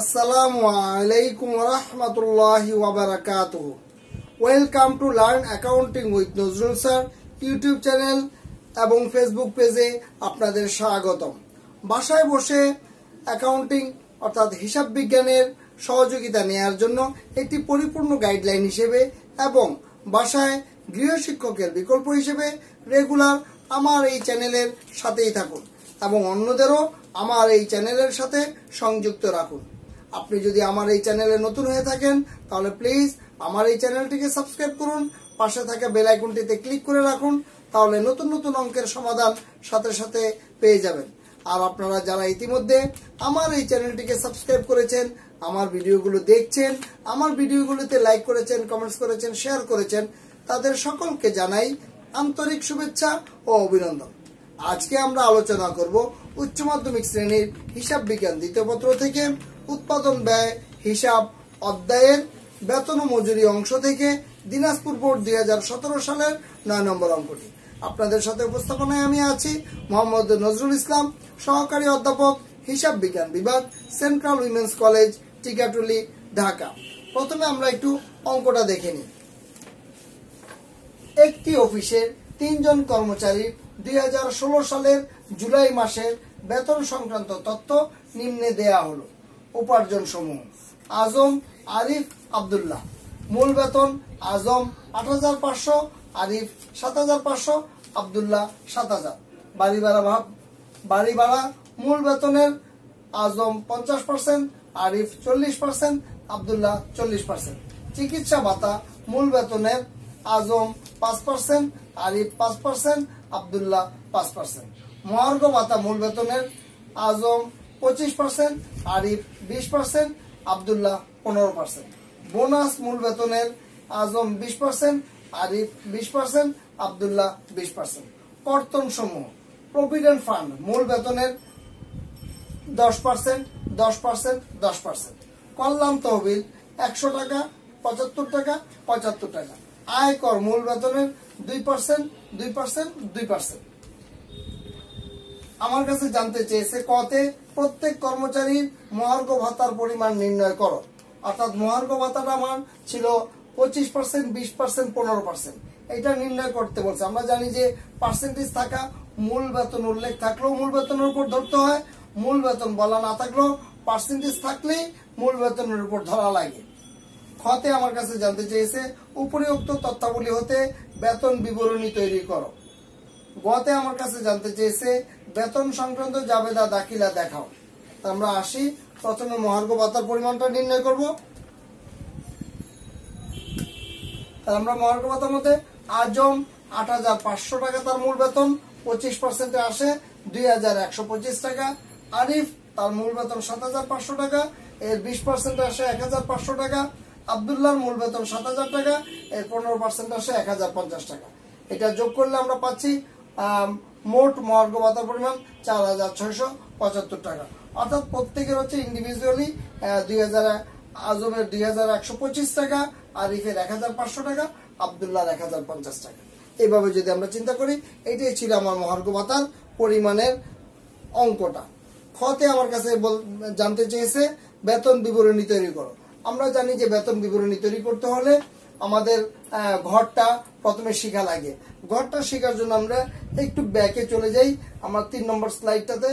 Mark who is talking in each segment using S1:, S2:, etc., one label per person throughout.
S1: আসসালামু আলাইকুম রহমতুল্লাহি ওয়াবারাকাতুহু welcome to learn accounting with Nazrul sir YouTube channel এবং ফেসবুক পেজে আপনাদের স্বাগতম। বাসায় বসে অ্যাকাউন্টিং অর্থাৎ হিসাব বিজ্ঞানের সহযোগিতা নেয়ার জন্য একটি পরিপূর্ণ গাইডলাইন হিসেবে এবং বাসায় গৃহশিক্ষকের বিকল্প হিসেবে রেগুলার আমার এই চ্যানেলের সাথেই থাকুন এবং অন্যদেরও আমার এই চ্যানেলের সাথে সংযুক্ত রাখুন। আপনি যদি আমার এই চ্যানেলে নতুন হয়ে থাকেন, তাহলে প্লিজ আমার এই চ্যানেলটিকে সাবস্ক্রাইব করুন, পাশে থাকা বেল আইকনটিতে ক্লিক করে রাখুন, তাহলে নতুন নতুন অঙ্কের সমাধান সাথে সাথে পেয়ে যাবেন। আর আপনারা যারা ইতিমধ্যে আমার এই চ্যানেলটিকে সাবস্ক্রাইব করেছেন, আমার ভিডিওগুলো দেখছেন, আমার ভিডিওগুলোতে লাইক করেছেন কমেন্টস করেছেন শেয়ার করেছেন, তাদের সকলকে জানাই আন্তরিক শুভেচ্ছা ও অভিনন্দন। আজকে আমরা আলোচনা করব উচ্চ মাধ্যমিক শ্রেণির হিসাব বিজ্ঞান দ্বিতীয় পত্র থেকে উৎপাদন ব্যয়, হিসাব, অধ্যায়ের বেতন ও মজুরি অংশ থেকে দিনাজপুর বোর্ড দুই হাজার সতেরো সালের নয় নম্বর অঙ্কটি। আপনাদের সাথে উপস্থাপনায় আমি আছি মোহাম্মদ নজরুল ইসলাম, সহকারী অধ্যাপক, হিসাব বিজ্ঞান বিভাগ, Central Women's College, Tikatuli, Dhaka. প্রথমে আমরা একটু অঙ্কটা দেখে নিই। একটি অফিসের তিনজন কর্মচারী দুই সালের জুলাই মাসের বেতন সংক্রান্ত তথ্য নিম্নে দেয়া হলো। উপার্জন সমূহ আজম আরিফ আবদুল্লাহ। মূল বেতন আজম আট হাজার পাঁচশো, আরিফ সাত হাজার পাঁচশো, আবদুল্লাহ সাত হাজার। বাড়ি ভাড়া ভাব বাড়ি ভাড়া মূল বেতনের আজম পঞ্চাশ পার্সেন্ট, আরিফ চল্লিশ পার্সেন্ট, আবদুল্লাহ চল্লিশ পার্সেন্ট। চিকিৎসা ভাতা মূল বেতনের আজম পাঁচ পার্সেন্ট, আরিফ পাঁচ পার্সেন্ট, আবদুল্লাহ পাঁচ পার্সেন্ট। মহার্ঘ ভাতা মূল বেতনের আজম পঁচিশ পার্সেন্ট, আরিফ বিশ পার্সেন্ট আবদুল্লাহ পনেরো পার্সেন্ট বোনাস মূল বেতনের আজম বিশ পার্সেন্ট আরিফ বিশ পার্সেন্ট আবদুল্লাহ বিশ পার্সেন্ট কর্তন সমূহ প্রভিডেন্ট ফান্ড মূল বেতনের দশ পার্সেন্ট দশ পার্সেন্ট দশ পার্সেন্ট কল্যাণ তহবিল, একশো টাকা, পঁচাত্তর টাকা পঁচাত্তর টাকা। আয়কর মূল বেতনের দুই পার্সেন্ট দুই পার্সেন্ট দুই পার্সেন্ট আমার কাছে জানতে চেয়েছে কতে প্রত্যেক কর্মচারীর মহার্ঘ ভাতার পরিমাণ নির্ণয় করো। অর্থাৎ মহার্ঘ ভাতাটা আমার ছিল পঁচিশ পার্সেন্ট বিশ পার্সেন্ট পনেরো পার্সেন্ট এটা নির্ণয় করতে বলছে। আমরা জানি যে পার্সেন্টেজ থাকা, মূল বেতন উল্লেখ থাকলেও মূল বেতনের উপর ধরতে হয়। মূল বেতন বলা না থাকলেও পার্সেন্টেজ থাকলেই মূল বেতনের উপর ধরা লাগে। খতে আমার কাছে জানতে চেয়েছে, উপরিউক্ত তথ্যাবলী হতে বেতন বিবরণী তৈরি করো। গতে আমার কাছে জানতে চেয়েছে, বেতন সংক্রান্ত জাবেদা দাখিলা দেখাও। তা আমরা আসি, প্রথমে মহার্ঘ ভাতার পরিমাণটা নির্ণয় করব। আমরা মহার্ঘ ভাতার মধ্যে আজম আট হাজার পাঁচশো টাকা তার মূল বেতন, পঁচিশ পার্সেন্টে আসে দুই হাজার একশো পঁচিশ টাকা। আরিফ তার মূল বেতন সাত হাজার পাঁচশো টাকা, এর বিশ পার্সেন্ট আসে এক হাজার পাঁচশো টাকা। আবদুল্লাহর মূল বেতন সাত হাজার টাকা, এর পনেরো পার্সেন্ট আসে এক হাজার পঞ্চাশ টাকা। এটা যোগ করলে আমরা পাচ্ছি মোট মহার্ঘ ভাতার পরিমাণ চার হাজার ছয়শো পঁচাত্তর টাকা। অর্থাৎ প্রত্যেকের হচ্ছে ইন্ডিভিজুয়ালি দুই হাজার, আজমের দুই হাজার একশো পঁচিশ টাকা, আরিফের এক হাজার পাঁচশো টাকা, আবদুল্লাহর এক হাজার পঞ্চাশ টাকা। এইভাবে যদি আমরা চিন্তা করি, এটাই ছিল আমার মহার্ঘ ভাতার পরিমাণের অঙ্কটা। খতে আমার কাছে জানতে চেয়েছে, বেতন বিবরণী তৈরি করো। আমরা জানি যে বেতন বিবরণী তৈরি করতে হলে আমাদের ঘরটা প্রথমে শেখা লাগে। ঘরটা শেখার জন্য আমরা একটু ব্যাকে চলে যাই, আমার তিন নম্বর স্লাইডটাতে।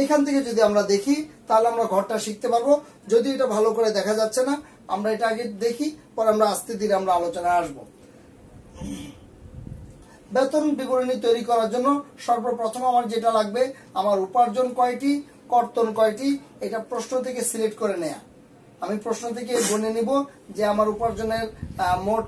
S1: এইখান থেকে যদি আমরা দেখি, তাহলে আমরা ঘরটা শিখতে পারব। যদি এটা ভালো করে দেখা যাচ্ছে না, আমরা এটা আগে দেখি, পরে আমরা আস্তে ধীরে আমরা আলোচনায় আসব। বেতন বিবরণী তৈরি করার জন্য সর্বপ্রথম আমার যেটা লাগবে, আমার উপার্জন কয়টি, কর্তন কয়টি, এটা প্রশ্ন থেকে সিলেক্ট করে নেয়া। আমি প্রশ্ন থেকে বলে নিব যে আমার উপার্জনের মোট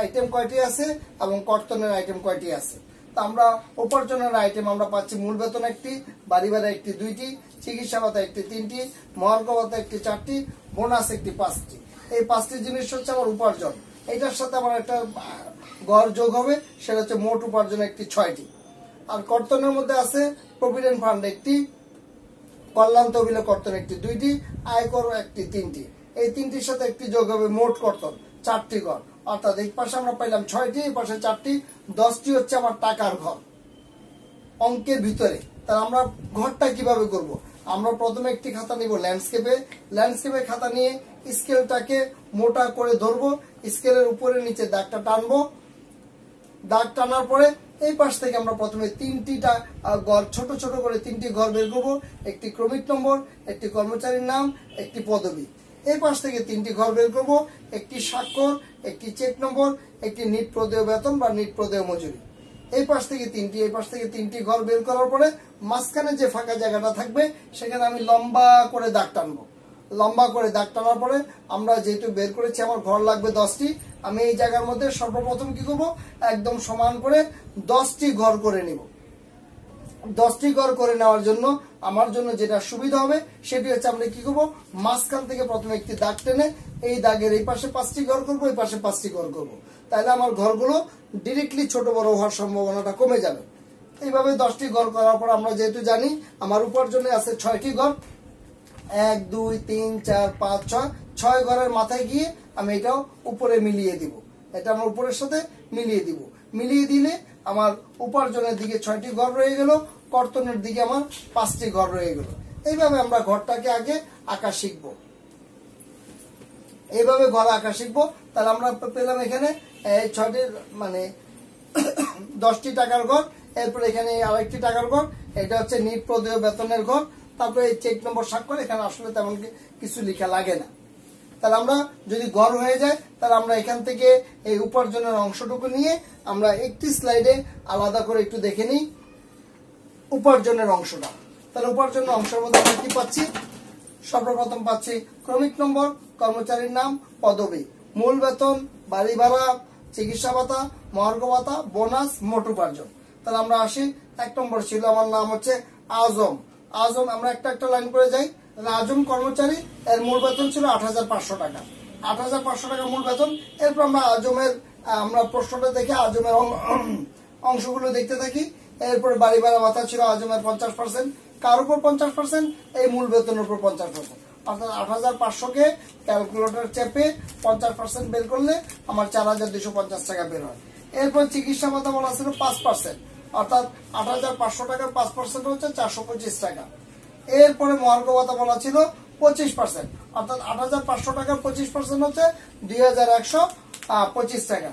S1: আইটেম কয়টি আছে এবং কর্তনের আইটেম কয়টি আছে। তা আমরা উপার্জনের আইটেম আমরা পাচ্ছি মূল বেতন একটি, বাড়ি ভাড়া একটি দুইটি, চিকিৎসা ভাতা একটি তিনটি, মহার্ঘ ভাতা একটি চারটি, বোনাস একটি পাঁচটি। এই পাঁচটি জিনিস হচ্ছে আমার উপার্জন। এটার সাথে আমার একটা গড় যোগ হবে, সেটা হচ্ছে মোট উপার্জন একটি ছয়টি। আর কর্তনের মধ্যে আছে প্রভিডেন্ট ফান্ড একটি কল্যাণ তহবিলে কর্তন একটি, দুইটি, আয়কর একটি, তিনটি। এই তিনটির সাথে একটি যোগ হবে মোট কর্তন, চারটি ঘর। অর্থাৎ এই পাশে আমরা পাইলাম ছয়টি, এই পাশে চারটি, দশটি হচ্ছে আমার টাকার ঘর। অঙ্কের ভিতরে। তাহলে আমরা ঘরটা কীভাবে করব? আমরা প্রথমে একটি খাতা নিব ল্যান্ডস্কেপে। ল্যান্ডস্কেপে খাতা নিয়ে স্কেলটাকে মোটা করে ধরবো। স্কেলের উপরে নিচে দাগটা টানবো। দাগ টানার পরে এই পাশ থেকে আমরা প্রথমে তিনটিটা ঘর, ছোট ছোট করে তিনটি ঘর বের করব। একটি ক্রমিক নম্বর, একটি কর্মচারীর নাম, একটি পদবি। এই পাশ থেকে তিনটি ঘর বের করব, একটি স্বাক্ষর, একটি চেক নম্বর, একটি নিট প্রদেয় বেতন বা নিট প্রদেয় মজুরি। এই পাশ থেকে তিনটি, এই পাশ থেকে তিনটি ঘর বের করার পরে মাঝখানে যে ফাঁকা জায়গাটা থাকবে, সেখানে আমি লম্বা করে দাগ টানবো। লম্বা করে দাগ টানার পরে আমরা যেহেতু বের করেছি, আমার ঘর লাগবে দশটি আমি এই জায়গার মধ্যে সর্বপ্রথম কি করব? একদম সমান করে দশটি ঘর করে নিব। দশটি ঘর করে নেওয়ার জন্য আমার জন্য যেটা সুবিধা হবে, সেটি হচ্ছে আমরা কি করব? মাঝখান থেকে প্রথমে একটি দাগ টেনে এই দাগের এই পাশে পাঁচটি ঘর করব, এই পাশে পাঁচটি ঘর করব। তাহলে আমার ঘরগুলো ডিরেক্টলি ছোট বড় হওয়ার সম্ভাবনাটা কমে যাবে। এইভাবে দশটি ঘর করার পর আমরা যেহেতু জানি, আমার উপার্জনে আছে ছয়টি ঘর। এক, দুই, তিন, চার, পাঁচ, ছয় ছয় ঘরের মাথায় গিয়ে আমি এটাও উপরে মিলিয়ে দিব। এটা আমার উপরের সাথে মিলিয়ে দিব। মিলিয়ে দিলে আমার উপার্জনের দিকে ছয়টি ঘর রয়ে গেল, কর্তনের দিকে আমার পাঁচটি ঘর রয়ে গেল। এইভাবে আমরা ঘরটাকে আগে আঁকা শিখব। এইভাবে ঘর আঁকা শিখব। তাহলে আমরা পেলাম এখানে, এই ছয়টি মানে দশটি টাকার ঘর, এরপর এখানে আরেকটি টাকার ঘর, এটা হচ্ছে নিট প্রদেয় বেতনের ঘর। তারপরে চেক নম্বর স্বাক্ষর, এখানে আসলে তেমন কিছু লিখা লাগে না। তাহলে আমরা যদি ঘর হয়ে যায়, তাহলে আমরা এখান থেকে এই উপার্জনের অংশটুকু নিয়ে আমরা একটি স্লাইডে আলাদা করে একটু দেখে নিই উপার্জনের অংশটা। তাহলে উপার্জনের অংশের মধ্যে আমরা কি পাচ্ছি? সর্বপ্রথম পাচ্ছি ক্রমিক নম্বর, কর্মচারীর নাম, পদবী। মূল বেতন, বাড়ি ভাড়া, চিকিৎসা ভাতা, মহার্ঘ ভাতা, বোনাস, মোট উপার্জন। তাহলে আমরা আসি, এক নম্বর ছিল, আমার নাম হচ্ছে আজম। আজম, আমরা একটা একটা লাইন করে যাই। আজম কর্মচারী, এর মূল বেতন ছিল আট হাজার পাঁচশো টাকা। আট হাজার পাঁচশো টাকা মূল বেতন। এরপর আমরা আজমের আমরা প্রশ্নটা দেখে, আজমের অংশগুলো দেখতে থাকি। এরপর বাড়ি ভাড়া ভাতা ছিল আজমের পঞ্চাশ পার্সেন্ট কার উপর পঞ্চাশ পার্সেন্ট এই মূল বেতনের উপর পঞ্চাশ পার্সেন্ট অর্থাৎ আট হাজার পাঁচশোকে ক্যালকুলেটর চেপে পঞ্চাশ পার্সেন্ট বের করলে আমার চার হাজার দুশো পঞ্চাশ টাকা বের হয়। এরপর চিকিৎসা ভাতা বলা ছিল পাঁচ পার্সেন্ট অর্থাৎ আট হাজার পাঁচশো টাকার পাঁচ পার্সেন্ট হচ্ছে চারশো পঁচিশ টাকা। এরপরে মহার্ঘ ভাতা বলা ছিল পঁচিশ পার্সেন্ট অর্থাৎ আট হাজার পাঁচশো টাকার পঁচিশ পার্সেন্ট হচ্ছে দুই হাজার একশো পঁচিশ টাকা।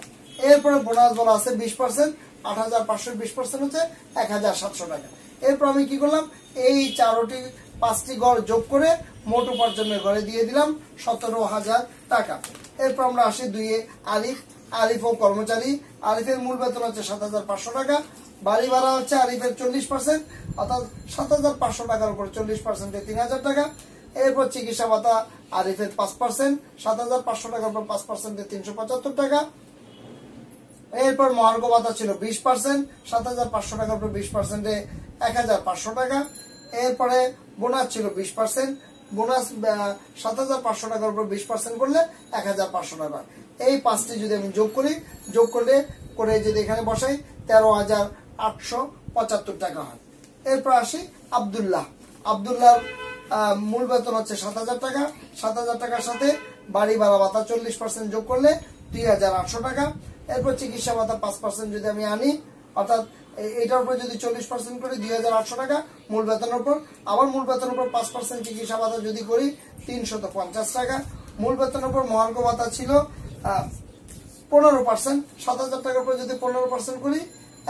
S1: এরপরে বোনাস বলা আছে বিশ পার্সেন্ট আট হাজার পাঁচশো বিশ পার্সেন্ট হচ্ছে এক হাজার সাতশো টাকা। এরপর আমি কি করলাম? এই চারোটি, পাঁচটি গড় যোগ করে মোট উপার্জনের ঘরে দিয়ে দিলাম সতেরো হাজার টাকা। এরপর আমরা আসি দুইয়ে আলিফ। আলিফ ও কর্মচারী। আলিফের মূল বেতন হচ্ছে সাত হাজার পাঁচশো টাকা। বাড়ি ভাড়া হচ্ছে আলিফের চল্লিশ পার্সেন্ট অর্থাৎ সাত হাজার পাঁচশো টাকার উপর চল্লিশ পার্সেন্টে তিন হাজার টাকা। এরপর চিকিৎসা ভাতা আরিফের পাঁচ পার্সেন্ট সাত হাজার পাঁচশো টাকার উপর পাঁচ পার্সেন্টে তিনশো পঁচাত্তর টাকা। এরপর মহার্ঘ ভাতা ছিল বিশ পার্সেন্ট সাত হাজার পাঁচশো টাকার উপর বিশ পার্সেন্টে এক হাজার পাঁচশো টাকা। এরপরে বোনাস ছিল বিশ পার্সেন্ট বোনাস সাত হাজার পাঁচশো টাকার উপর বিশ পার্সেন্ট করলে এক হাজার পাঁচশো টাকা। এই পাঁচটি যদি আমি যোগ করি, যোগ করলে করে যদি এখানে বসাই, তেরো হাজার আটশো পঁচাত্তর টাকা হয়। এরপর আসি আবদুল্লাহ। আবদুল্লাহর মূল বেতন হচ্ছে সাত হাজার টাকা। সাত হাজার টাকার সাথে বাড়ি ভাড়া ভাতা চল্লিশ পার্সেন্ট যোগ করলে দুই হাজার আটশো টাকা। এরপর চিকিৎসা ভাতা পাঁচ পার্সেন্ট যদি আমি আনি, অর্থাৎ এটার উপর যদি চল্লিশ পার্সেন্ট করি, দুই হাজার আটশো টাকা মূল বেতনের উপর। আবার মূল বেতনের উপর পাঁচ পার্সেন্ট চিকিৎসা ভাতা যদি করি, তিনশত পঞ্চাশ টাকা। মূল বেতনের উপর মহার্ঘ ভাতা ছিল পনেরো পার্সেন্ট সাত হাজার টাকার উপর যদি পনেরো পার্সেন্ট করি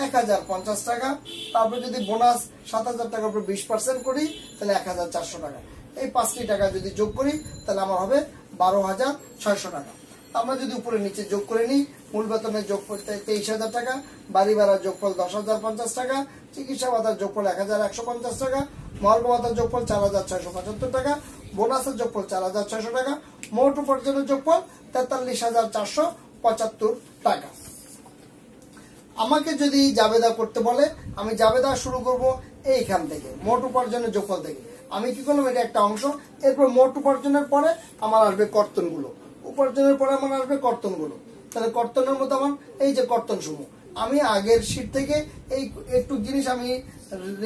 S1: এক হাজার পঞ্চাশ টাকা। তারপর যদি বোনাস সাত হাজার টাকার উপর বিশ পার্সেন্ট করি, তাহলে এক হাজার চারশো টাকা। এই পাঁচটি টাকা যদি যোগ করি, তাহলে আমার হবে বারো হাজার ছয়শো টাকা। আমরা যদি উপরে নিচে যোগ করে নিই, মূল বেতনের যোগ করতে তেইশ হাজার টাকা, বাড়ি ভাড়ার যোগফল দশ হাজার পঞ্চাশ টাকা, চিকিৎসা ভাতার যোগফল এক হাজার একশো পঞ্চাশ টাকা মহার্ঘ ভাতার যোগফল চার হাজার ছয়শো পঁচাত্তর টাকা বোনাসের যোগফল চার হাজার ছয়শো টাকা, মোট উপার্জনের যোগফল তেতাল্লিশ হাজার চারশো পঁচাত্তর টাকা। আমাকে যদি জাবেদা করতে বলে, আমি জাবেদা শুরু করব এইখান থেকে, মোট উপার্জনের যোগফল থেকে। আমি কি করলাম? এটা একটা অংশ। এরপর মোট উপার্জনের পরে আমার আসবে কর্তনগুলো। উপার্জনের পরে আমার আসবে কর্তনগুলো। তাহলে কর্তনের মধ্যে আমার এই যে কর্তন সমূহ আমি আগের শীট থেকে এই একটু জিনিস আমি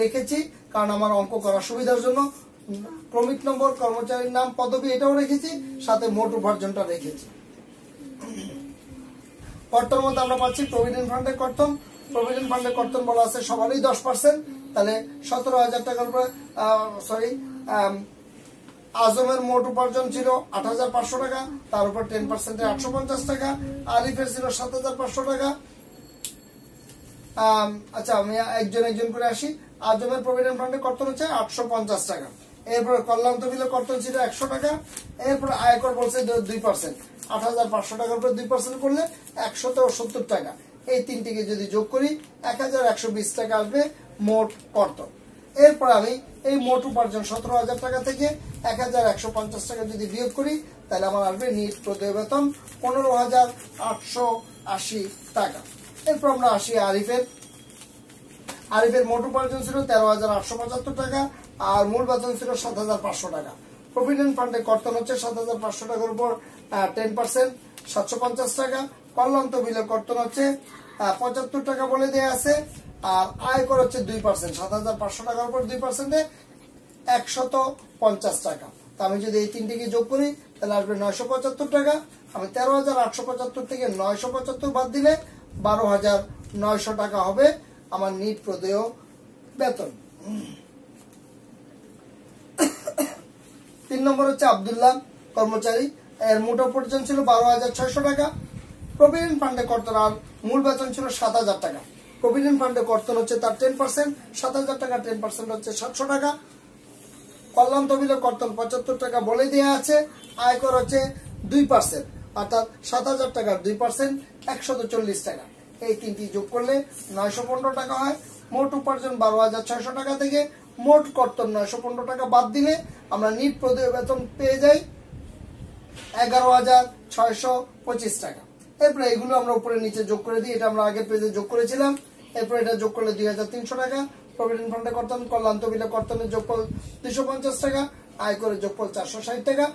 S1: রেখেছি, কারণ আমার অঙ্ক করার সুবিধার জন্য। ক্রমিক নম্বর, কর্মচারীর নাম, পদবি, এটাও রেখেছি, সাথে মোট উপার্জনটা রেখেছি। কর্তন মধ্যে আমরা পাচ্ছি, প্রভিডেন্ট ফান্ডের কর্তন, প্রভিডেন্ট ফান্ডের কর্তন বলা আছে সবারই দশ পার্সেন্ট তাহলে সতেরো হাজার টাকার উপরে সরি আজমের মোট উপার্জন ছিল আট হাজার পাঁচশো টাকা, তার উপর টেন পার্সেন্টে আটশো পঞ্চাশ টাকা আলিফের ছিল সাত হাজার পাঁচশো টাকা। আচ্ছা আমি একজন একজন করে আসি, আজমের প্রভিডেন্ট ফান্ডে কর্তন হচ্ছে আটশো পঞ্চাশ টাকা। এরপরে কল্যাণ তহবিলের কর্তন ছিল একশো টাকা, এরপরে আয়কর বলছে দুই পার্সেন্ট আট হাজার পাঁচশো টাকার উপরে দুই পার্সেন্ট করলে একশত সত্তর টাকা। এই তিনটিকে যদি যোগ করি, এক হাজার একশো বিশ টাকা আসবে মোট কর্তন। এরপর আমি এই মোট উপার্জন সতেরো হাজার টাকা থেকে এক হাজার একশো পঞ্চাশ টাকা যদি বিয়োগ করি, তাহলে আমার আসবে নিট প্রদেয় বেতন পনেরো হাজার আটশো আশি টাকা। এরপর আমরা আসি আরিফের। আরিফের মোট উপার্জন ছিল তেরো হাজার আটশো পঁচাত্তর টাকা আর মূল বেতন ছিল সাত হাজার পাঁচশো টাকা। প্রভিডেন্ট ফান্ডে কর্তন হচ্ছে সাত হাজার পাঁচশো টাকার উপর টেন পার্সেন্ট সাতশো পঞ্চাশ টাকা। কল্যাণ তহবিলে কর্তন হচ্ছে পঁচাত্তর টাকা বলে দেয়া আছে, আর আয় কর হচ্ছে দুই পার্সেন্ট সাত হাজার পাঁচশো টাকার উপর দুই পার্সেন্টে একশত পঞ্চাশ টাকা। তা আমি যদি এই তিনটিকে যোগ করি, তাহলে আসবে নয়শো পঁচাত্তর টাকা। আমি তেরো হাজার আটশো পঁচাত্তর থেকে নয়শো পঁচাত্তর বাদ দিলে বারো হাজার নয়শো টাকা হবে আমার নিট প্রদেয় বেতন। তিন নম্বর হচ্ছে আবদুল্লাহ কর্মচারী। এর মোট উপার্জন ছিল বারো হাজার ছয়শো টাকা। প্রভিডেন্ট ফান্ডে কর্তন আর মূল বেতন ছিল সাত হাজার টাকা। প্রভিডেন্ট ফান্ডে কর্তন হচ্ছে তার টেন পার্সেন্ট সাত হাজার টাকা টেন পার্সেন্ট হচ্ছে সাতশো টাকা। কল্যাণ তহবিলে কর্তন পঁচাত্তর টাকা বলে দেওয়া আছে, আয়কর হচ্ছে দুই পার্সেন্ট অর্থাৎ সাত হাজার টাকার দুই পার্সেন্ট একশত চল্লিশ টাকা। এই তিনটি যোগ করলে নয়শো পনেরো টাকা হয়। মোট উপার্জন বারো হাজার ছয়শো টাকা থেকে মোট কর্তন নয়শো পনেরো টাকা বাদ দিলে আমরা নিট প্রদেয় বেতন পেয়ে যাই এগারো হাজার ছয়শো পঁচিশ টাকা। এরপরে এগুলো আমরা উপরে নিচে যোগ করে দিই, এটা আমরা আগের পেজে যোগ করেছিলাম। এরপরে এটা যোগ করলে দুই হাজার তিনশো টাকা। প্রভিডেন্ট ফান্ডে কর্তন, কল্যাণ তহবিলে কর্তনের যোগফল দুশো পঞ্চাশ টাকা আয় করে যোগফল চারশো ষাট টাকা।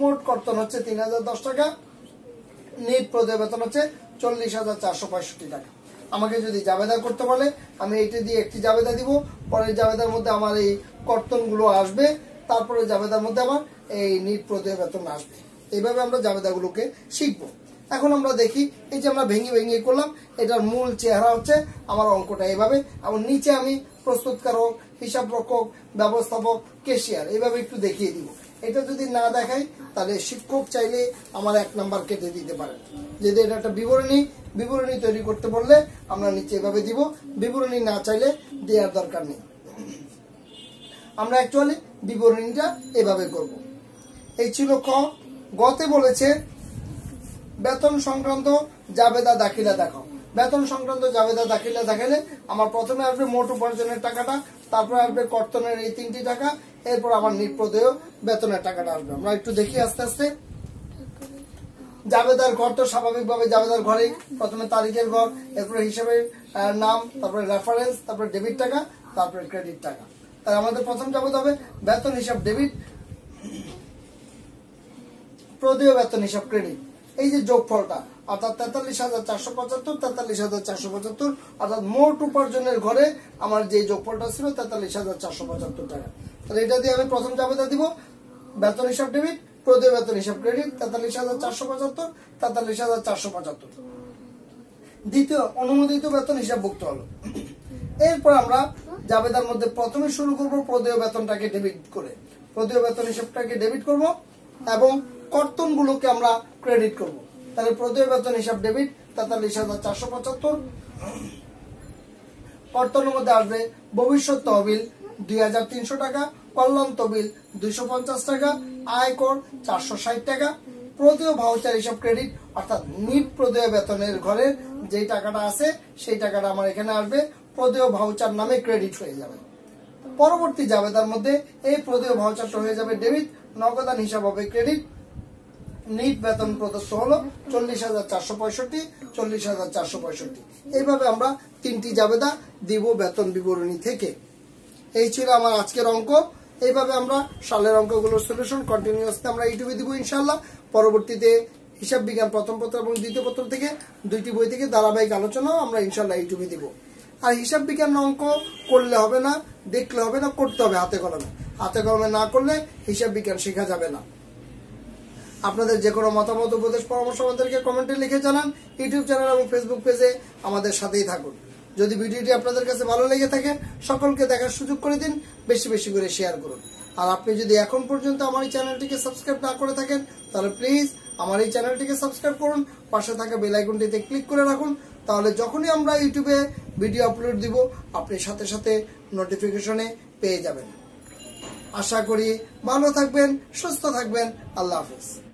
S1: মোট কর্তন হচ্ছে তিন হাজার দশ টাকা। নিট প্রদেয় বেতন হচ্ছে চল্লিশ হাজার চারশো পঁয়ষট্টি টাকা। আমাকে যদি জাবেদা করতে বলে, আমি এইটা দিয়ে একটি জাবেদা দিব। পরের জাবেদার মধ্যে আমার এই কর্তনগুলো আসবে, তারপরে জাবেদার মধ্যে আমার এই নিট প্রদেয় বেতন আসবে। এইভাবে আমরা জাবেদাগুলোকে শিখব। এখন আমরা দেখি, এই যে আমরা ভেঙে ভেঙে করলাম, এটার মূল চেহারা হচ্ছে আমার অঙ্কটা এইভাবে। এবং নিচে আমি প্রস্তুতকারক হিসাব রক্ষক ব্যবস্থাপক কেশিয়ার এইভাবে একটু দেখিয়ে দিব। এটা যদি না দেখাই, তাহলে শিক্ষক চাইলে আমার এক নাম্বার কেটে দিতে পারেন। যদি এটা একটা বিবরণী বিবরণী তৈরি করতে বললে আমরা নিচে এভাবে দিব। বিবরণী না চাইলে দেওয়ার দরকার নেই। আমরা অ্যাকচুয়ালি বিবরণীটা এভাবে করব। এই ছিল ক গতে বলেছে, বেতন সংক্রান্ত জাবেদা দাখিলা দেখাও। বেতন সংক্রান্ত জাবেদা দাখিলা দেখালে আমার প্রথমে আসবে মোট উপার্জনের টাকাটা, তারপরে আসবে কর্তনের এই তিনটি টাকা, এরপর আমার নির্প্রদেয় বেতনের টাকাটা আসবে। আমরা একটু দেখি আস্তে আস্তে। জাবেদার ঘর তো স্বাভাবিকভাবে জাবেদার ঘরে প্রথমে তারিখের ঘর, এরপরে হিসাবের নাম, তারপরে রেফারেন্স তারপরে ডেবিট টাকা, তারপরে ক্রেডিট টাকা। তাহলে আমাদের প্রথম যাবত হবে বেতন হিসাব ডেবিট প্রদেয় বেতন হিসাব ক্রেডিট এই যে যোগফলটা, অর্থাৎ তেতাল্লিশ হাজার চারশো পঁচাত্তর, তেতাল্লিশ হাজার চারশো পঁচাত্তর, অর্থাৎ মোট উপার্জনের ঘরে আমার যে যোগফলটা ছিল তেতাল্লিশ হাজার চারশো পঁচাত্তর টাকা। তাহলে এটা দিয়ে আমি প্রথম জাবেদা দিব, বেতন হিসাব ডেবিট প্রদেয় বেতন হিসাব ক্রেডিট তেতাল্লিশ হাজার চারশো পঁচাত্তর, তেতাল্লিশ হাজার চারশো পঁচাত্তর। দ্বিতীয়, অনুমোদিত বেতন হিসাবভুক্ত হলো। এরপর আমরা জাবেদার মধ্যে প্রথমে শুরু করব প্রদেয় বেতনটাকে ডেবিট করে। প্রদেয় বেতন হিসাবটাকে ডেবিট করব এবং কর্তনগুলোকে আমরা ক্রেডিট করব। তাহলে প্রদেয় বেতন হিসাব ডেবিট তেতাল্লিশ হাজার চারশো পঁচাত্তর। কর্তনের মধ্যে আসবে ভবিষ্যৎ তহবিল দুই হাজার তিনশো টাকা, কল্যাণ তহবিল দুইশো পঞ্চাশ টাকা আয়কর চারশো ষাট টাকা। প্রদেয় ভাউচার হিসাব ক্রেডিট অর্থাৎ নিট প্রদেয় বেতনের ঘরের যে টাকাটা আছে, সেই টাকাটা আমার এখানে আসবে, প্রদেয় ভাউচার নামে ক্রেডিট হয়ে যাবে। পরবর্তী জাবেদার মধ্যে এই প্রদেয় ভাউচারটা হয়ে যাবে ডেবিট নগদান হিসাব হবে ক্রেডিট নিট বেতন প্রদত্ত হলো চল্লিশ হাজার চারশো পঁয়ষট্টি, চল্লিশ হাজার চারশো পঁয়ষট্টি। এইভাবে আমরা তিনটি জাবেদা দিব বেতন বিবরণী থেকে। এই ছিল আমার আজকের অঙ্ক। এইভাবে আমরা সালের অঙ্কগুলোর সলিউশন কন্টিনিউয়াসলি আমরা ইউটিউবে দিব ইনশাল্লাহ পরবর্তীতে হিসাব বিজ্ঞান প্রথম পত্র এবং দ্বিতীয় পত্র থেকে দুইটি বই থেকে ধারাবাহিক আলোচনাও আমরা ইনশাল্লাহ ইউটিউবে দিব। আর হিসাব বিজ্ঞান অঙ্ক করলে হবে না, দেখলে হবে না, করতে হবে হাতে কলমে। হাতে কলমে না করলে হিসাব বিজ্ঞান শেখা যাবে না। আপনাদের যে কোনো মতামত, উপদেশ, পরামর্শ আমাদেরকে কমেন্টে লিখে জানান। ইউটিউব চ্যানেল এবং ফেসবুক পেজে আমাদের সাথেই থাকুন। যদি ভিডিওটি আপনাদের কাছে ভালো লেগে থাকে, সকলকে দেখার সুযোগ করে দিন, বেশি বেশি করে শেয়ার করুন। আর আপনি যদি এখন পর্যন্ত আমার এই চ্যানেলটিকে সাবস্ক্রাইব না করে থাকেন, তাহলে প্লিজ আমার এই চ্যানেলটিকে সাবস্ক্রাইব করুন, পাশে থাকা বেল আইকনটিতে ক্লিক করে রাখুন, তাহলে যখনই আমরা ইউটিউবে ভিডিও আপলোড দিব, আপনি সাথে সাথে নোটিফিকেশনে পেয়ে যাবেন। আশা করি ভালো থাকবেন, সুস্থ থাকবেন, আল্লাহ হাফিজ।